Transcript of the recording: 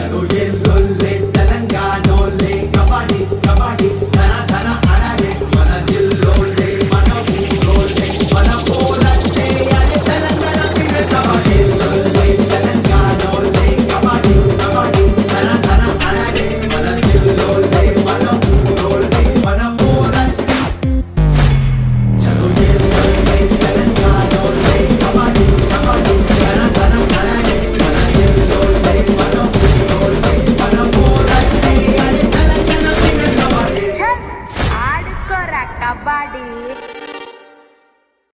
Te doy el boleto. kabadi